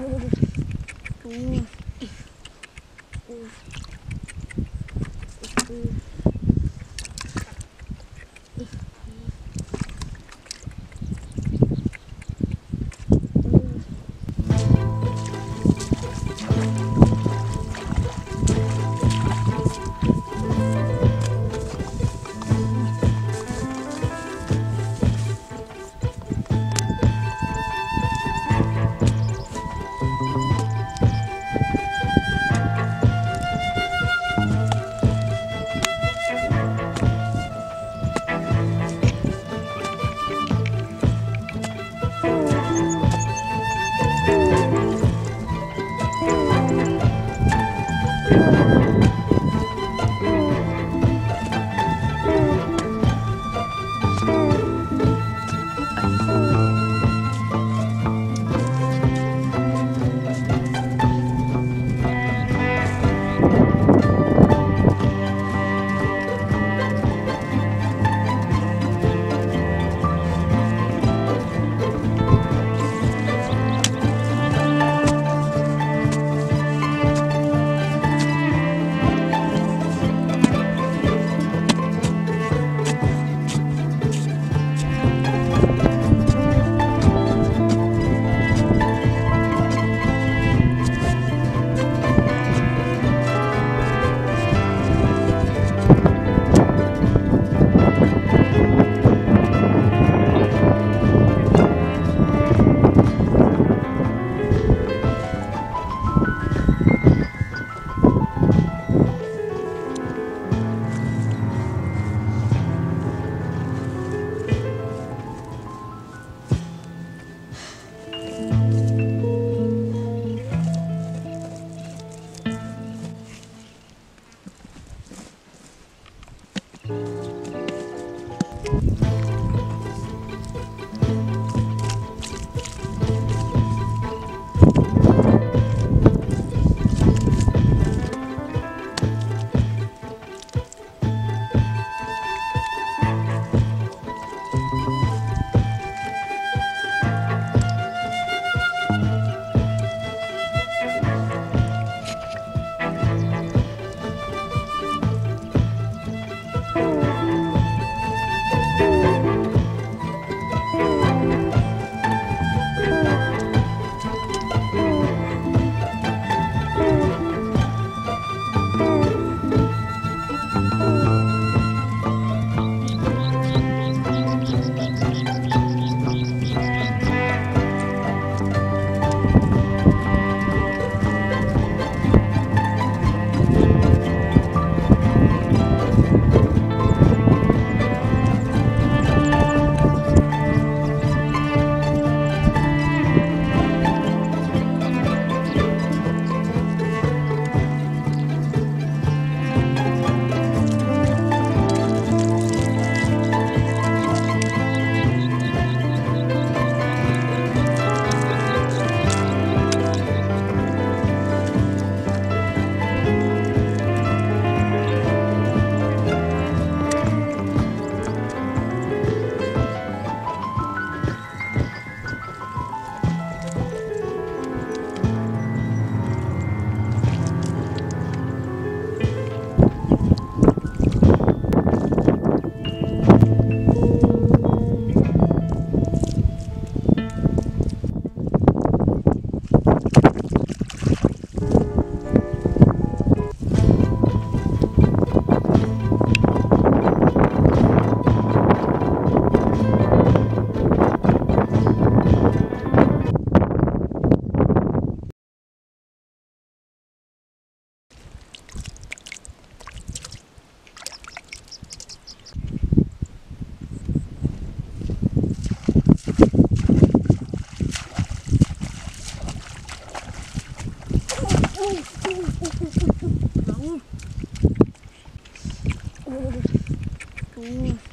Uh. 哦。